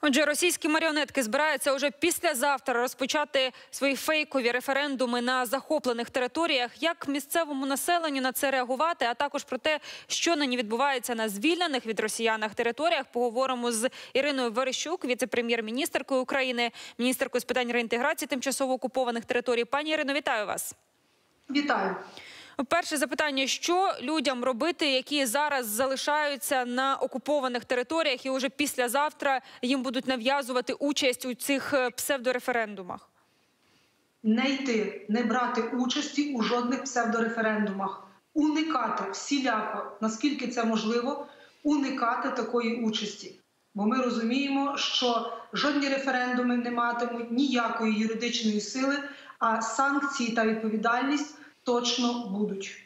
Отже, російські маріонетки збираються уже післязавтра розпочати свої фейкові референдуми на захоплених територіях. Як місцевому населенню на це реагувати? А також про те, що нині відбувається на звільнених від росіянах територіях. Поговоримо з Іриною Верещук, віце-прем'єр-міністеркою України, міністеркою з питань реінтеграції тимчасово окупованих територій. Пані Ірино, вітаю вас. Вітаю. Перше запитання: що людям робити, які зараз залишаються на окупованих територіях, і уже післязавтра їм будуть нав'язувати участь у цих е, псевдореферендумах? Не йти, не брати участі у жодних псевдореферендумах, уникати всіляко, наскільки це можливо, уникати такої участі. Бо ми розуміємо, що жодні референдуми не матимуть ніякої юридичної сили, а санкції та відповідальність точно будуть.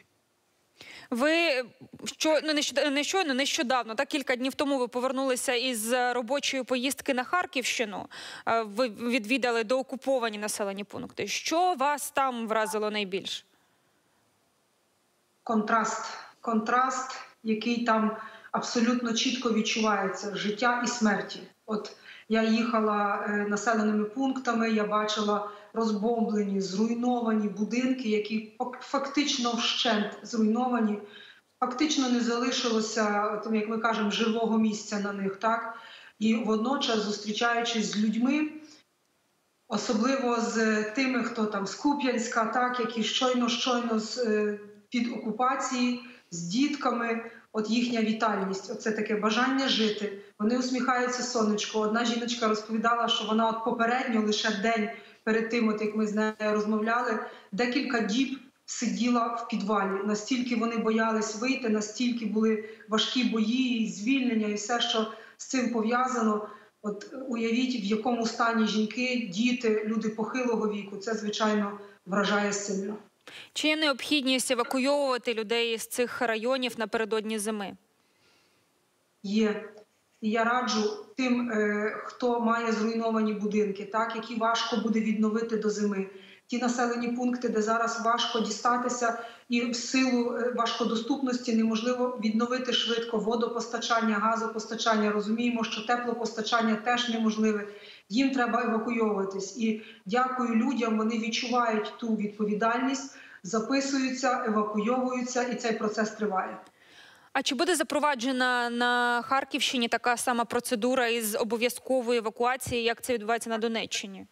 Ви що ну не щойно, нещодавно, так кілька днів тому ви повернулися із робочої поїздки на Харківщину. Е, ви відвідали доокуповані населені пункти. Що вас там вразило найбільше? Контраст, контраст, який там абсолютно чітко відчувається життя і смерті. От я їхала е, населеними пунктами, я бачила розбомблені, зруйновані будинки, які фактично вщент зруйновані. Фактично не залишилося, як ми кажемо, живого місця на них. так? І водночас, зустрічаючись з людьми, особливо з тими, хто там з Куп'янська, так, які щойно щойно з е, під окупації, з дітками, от їхня вітальність, оце таке бажання жити. Вони усміхаються сонечко. Одна жіночка розповідала, що вона от попередньо лише день перед тим, от як ми з нею розмовляли, декілька діб сиділа в підвалі. Настільки вони боялись вийти, настільки були важкі бої, і звільнення, і все, що з цим пов'язано. От уявіть, в якому стані жінки, діти, люди похилого віку. Це звичайно вражає сильно. Чи є необхідність евакуйовувати людей з цих районів напередодні зими? Є. І я раджу тим, е, хто має зруйновані будинки, так які важко буде відновити до зими. Ті населені пункти, де зараз важко дістатися, і в силу е, важкодоступності неможливо відновити швидко водопостачання, газопостачання. Розуміємо, що теплопостачання теж неможливе. Їм треба евакуйовуватись. І дякую людям. Вони відчувають ту відповідальність, записуються, евакуйовуються, і цей процес триває. А чи буде запроваджена на Харківщині така сама процедура із обов'язкової евакуації, як це відбувається на Донеччині?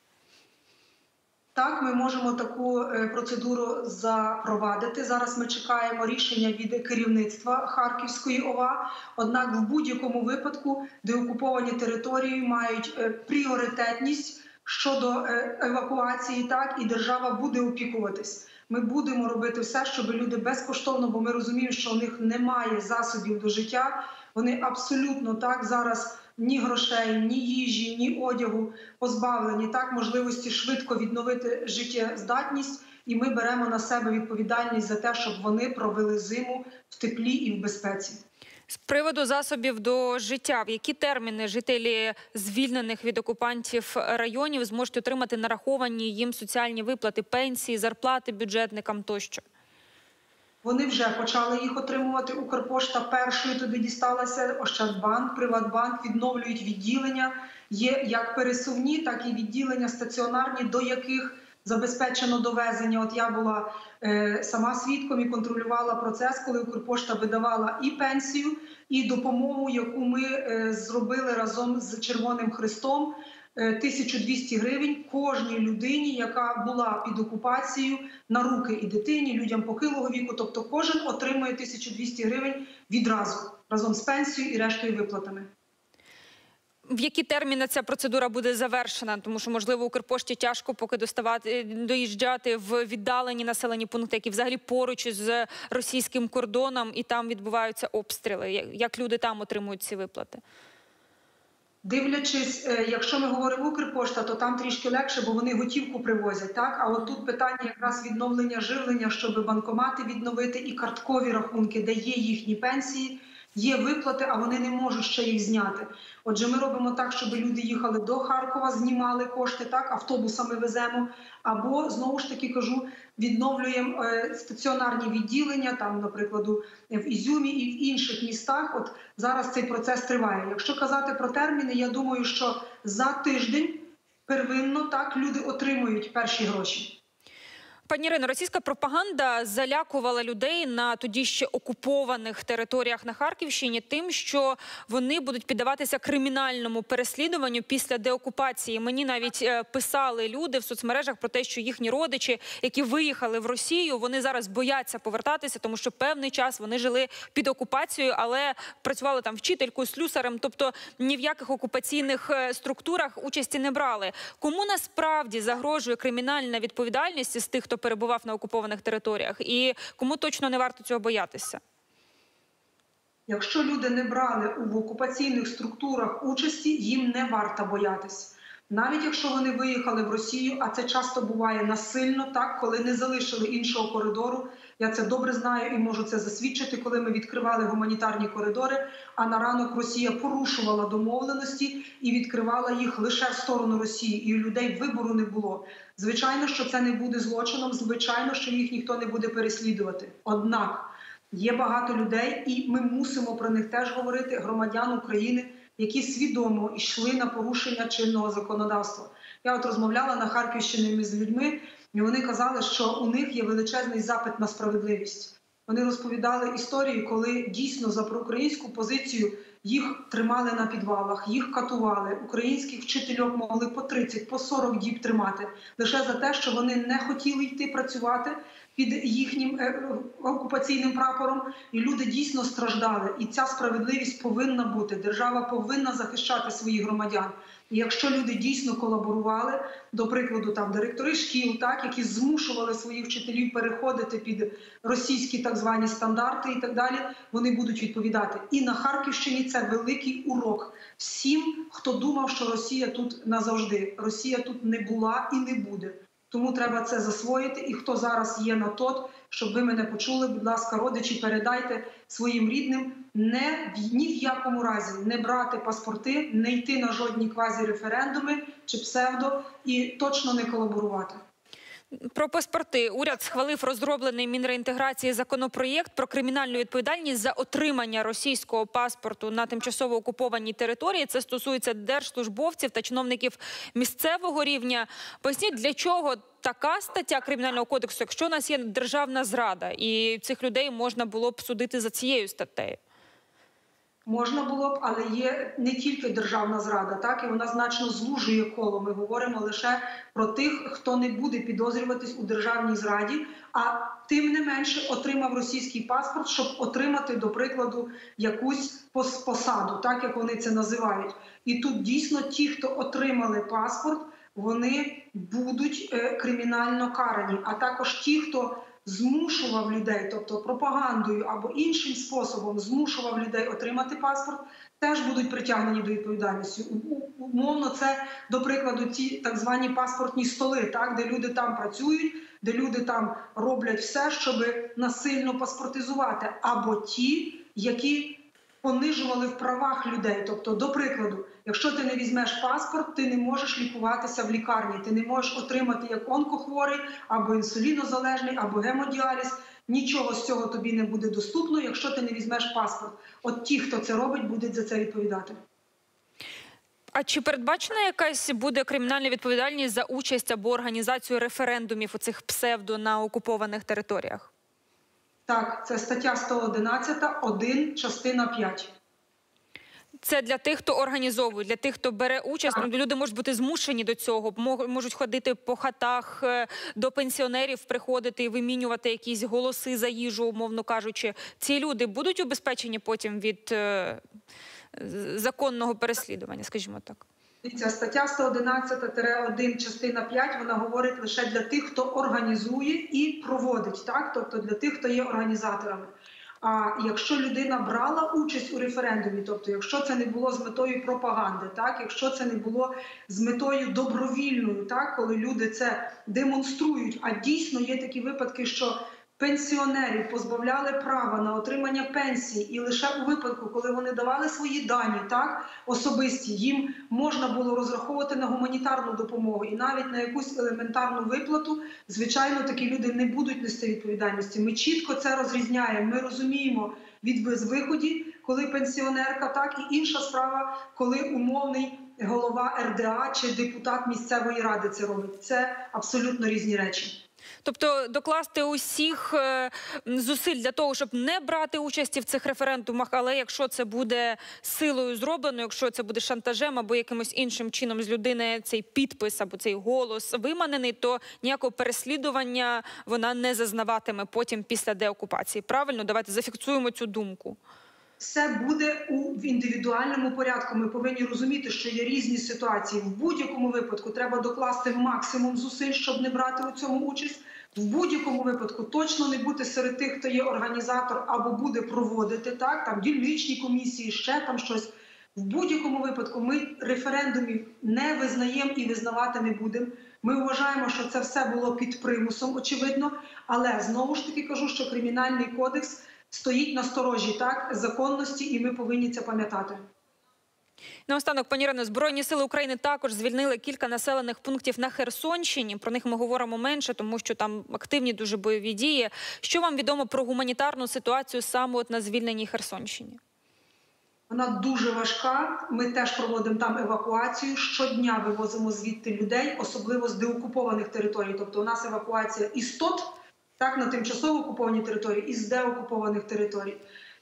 Так, ми можемо таку е, процедуру запровадити. Зараз ми чекаємо рішення від керівництва Харківської ОВА. Однак, в будь-якому випадку, де окуповані території мають е, пріоритетність щодо е, евакуації, так і держава буде опікуватись. Ми будемо робити все, щоб люди безкоштовно, бо ми розуміємо, що у них немає засобів до життя. Вони абсолютно так зараз ні грошей, ні їжі, ні одягу позбавлені так можливості швидко відновити життєздатність. І ми беремо на себе відповідальність за те, щоб вони провели зиму в теплі і в безпеці. З приводу засобів до життя, в які терміни жителі звільнених від окупантів районів зможуть отримати нараховані їм соціальні виплати, пенсії, зарплати бюджетникам тощо. Вони вже почали їх отримувати. Укрпошта першою туди дісталася. Ощадбанк, Приватбанк відновлюють відділення. Є як пересувні, так і відділення стаціонарні, до яких забезпечено довезення. От я була е, сама свідком і контролювала процес, коли Укрпошта видавала і пенсію, і допомогу, яку ми е, зробили разом з Червоним Христом. 1200 е, гривень кожній людині, яка була під окупацією на руки і дитині, людям похилого віку. Тобто, кожен отримує 1200 гривень відразу разом з пенсією і рештою виплатами. В які терміни ця процедура буде завершена? Тому що можливо Укрпошті тяжко поки доставати доїжджати в віддалені населені пункти, які взагалі поруч з російським кордоном, і там відбуваються обстріли. Як люди там отримують ці виплати? Дивлячись, е, якщо ми говоримо Укрпошта, то там трішки легше, бо вони готівку привозять. Так, а от тут питання якраз відновлення живлення, щоб банкомати відновити і карткові рахунки, де є їхні пенсії. Є виплати, а вони не можуть ще їх зняти. Отже, ми робимо так, щоб люди їхали до Харкова, знімали кошти, так автобусами веземо. Або знову ж таки кажу, відновлюємо е, стаціонарні відділення, там, наприклад, в Ізюмі і в інших містах. От зараз цей процес триває. Якщо казати про терміни, я думаю, що за тиждень первинно так люди отримують перші гроші. Пані Ірино, російська пропаганда залякувала людей на тоді ще окупованих територіях на Харківщині, тим, що вони будуть піддаватися кримінальному переслідуванню після деокупації. Мені навіть е, писали люди в соцмережах про те, що їхні родичі, які виїхали в Росію, вони зараз бояться повертатися, тому що певний час вони жили під окупацією, але працювали там вчителькою, слюсарем, тобто ні в яких окупаційних е, структурах участі не брали. Кому насправді загрожує кримінальна відповідальність з тих, хто перебував на окупованих територіях, і кому точно не варто цього боятися? Якщо люди не брали в окупаційних структурах участі, їм не варто боятись. Навіть якщо вони виїхали в Росію, а це часто буває насильно, так коли не залишили іншого коридору. Я це добре знаю і можу це засвідчити, коли ми відкривали гуманітарні коридори. А на ранок Росія порушувала домовленості і відкривала їх лише в сторону Росії, і у людей вибору не було. Звичайно, що це не буде злочином. Звичайно, що їх ніхто не буде переслідувати. Однак є багато людей, і ми мусимо про них теж говорити громадян України які свідомо йшли на порушення чинного законодавства. Я от розмовляла на Харківщині з людьми, і вони казали, що у них є величезний запит на справедливість. Вони розповідали історії, коли дійсно за проукраїнську позицію їх тримали на підвалах, їх катували. Українських вчительок могли по 30, по 40 діб тримати лише за те, що вони не хотіли йти працювати під їхнім е, окупаційним прапором, і люди дійсно страждали. І ця справедливість повинна бути. Держава повинна захищати своїх громадян. І якщо люди дійсно колаборували, до прикладу, там директори шкіл, так які змушували своїх вчителів переходити під російські так звані стандарти, і так далі, вони будуть відповідати. І на Харківщині це великий урок всім, хто думав, що Росія тут назавжди. Росія тут не була і не буде. Тому треба це засвоїти. І хто зараз є на тот, щоб ви мене почули, будь ласка, родичі, передайте своїм рідним не ні в якому разі не брати паспорти, не йти на жодні квазі-референдуми чи псевдо і точно не колаборувати. Про паспорти уряд схвалив розроблений мінреінтеграції законопроєкт про кримінальну відповідальність за отримання російського паспорту на тимчасово окупованій території. Це стосується держслужбовців та чиновників місцевого рівня. Поясніть, для чого така стаття кримінального кодексу, якщо у нас є державна зрада, і цих людей можна було б судити за цією статтею. Можна було б, але є не тільки державна зрада, так і вона значно звужує коло. Ми говоримо лише про тих, хто не буде підозрюватись у державній зраді, а тим не менше отримав російський паспорт, щоб отримати, до прикладу, якусь посаду, так як вони це називають. І тут дійсно ті, хто отримали паспорт, вони будуть е, кримінально карані, а також ті, хто змушував людей, тобто пропагандою або іншим способом змушував людей отримати паспорт, теж будуть притягнені до відповідальності. Умовно, це до прикладу, ті так звані паспортні столи, так де люди там працюють, де люди там роблять все, щоб насильно паспортизувати, або ті, які понижували в правах людей. Тобто, до прикладу, якщо ти не візьмеш паспорт, ти не можеш лікуватися в лікарні, ти не можеш отримати як онкохворий, або інсулінозалежний, або гемодіаліз. Нічого з цього тобі не буде доступно, якщо ти не візьмеш паспорт. От ті, хто це робить, будуть за це відповідати. А чи передбачена якась буде кримінальна відповідальність за участь або організацію референдумів у цих псевдо на окупованих територіях? Так, це стаття 111, 1, частина 5. Це для тих, хто організовує, для тих, хто бере участь. Ну, люди можуть бути змушені до цього, можуть ходити по хатах е, до пенсіонерів, приходити і вимінювати якісь голоси за їжу, умовно кажучи. Ці люди будуть убезпечені потім від е, законного переслідування, скажімо так. Ця стаття 111-1, частина 5, вона говорить лише для тих, хто організує і проводить, так? Тобто для тих, хто є організаторами. А якщо людина брала участь у референдумі, тобто, якщо це не було з метою пропаганди, так? Якщо це не було з метою добровільною, так? Коли люди це демонструють, а дійсно є такі випадки, що пенсіонерів позбавляли права на отримання пенсії, і лише у випадку, коли вони давали свої дані, так особисті, їм можна було розраховувати на гуманітарну допомогу і навіть на якусь елементарну виплату, звичайно, такі люди не будуть нести відповідальності. Ми чітко це розрізняємо. Ми розуміємо від безвиході, коли пенсіонерка, так і інша справа, коли умовний голова РДА чи депутат місцевої ради це робить. Це абсолютно різні речі. Тобто докласти усіх е, зусиль для того, щоб не брати участі в цих референдумах, але якщо це буде силою зроблено, якщо це буде шантажем або якимось іншим чином з людини цей підпис або цей голос виманений, то ніякого переслідування вона не зазнаватиме потім після деокупації. Правильно, давайте зафіксуємо цю думку. Все буде у в індивідуальному порядку. Ми повинні розуміти, що є різні ситуації. В будь-якому випадку треба докласти максимум зусиль, щоб не брати у цьому участь. В будь-якому випадку точно не бути серед тих, хто є організатор або буде проводити так, там дільничні комісії, ще там щось. В будь-якому випадку ми референдумів не визнаємо і визнавати не будемо. Ми вважаємо, що це все було під примусом, очевидно. Але знову ж таки кажу, що кримінальний кодекс стоїть на сторожі так законності, і ми повинні це пам'ятати. Наостанок, пані Ірино, Збройні сили України також звільнили кілька населених пунктів на Херсонщині. Про них ми говоримо менше, тому що там активні дуже бойові дії. Що вам відомо про гуманітарну ситуацію саме от на звільненій Херсонщині? Вона дуже важка. Ми теж проводимо там евакуацію. Щодня вивозимо звідти людей, особливо з деокупованих територій. Тобто, у нас евакуація із ТОТ, так на тимчасово окуповані території, і з деокупованих територій.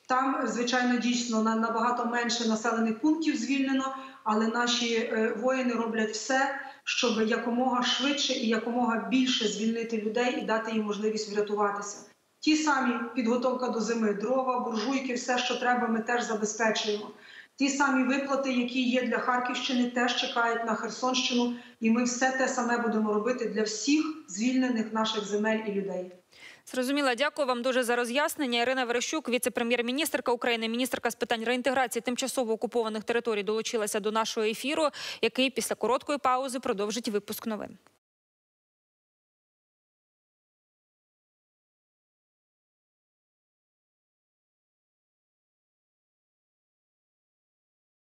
Там, звичайно, дійсно на набагато менше населених пунктів звільнено, але наші е, воїни роблять все, щоб якомога швидше і якомога більше звільнити людей і дати їм можливість врятуватися. Ті самі підготовка до зими, дрова, буржуйки, все, що треба, ми теж забезпечуємо. Ті самі виплати, які є для Харківщини, теж чекають на Херсонщину, і ми все те саме будемо робити для всіх звільнених наших земель і людей. Зрозуміла, дякую вам дуже за роз'яснення. Ірина Верещук, віце-прем'єр-міністрка України, міністерка з питань реінтеграції тимчасово окупованих територій, долучилася до нашого ефіру, який після короткої паузи продовжить випуск новин.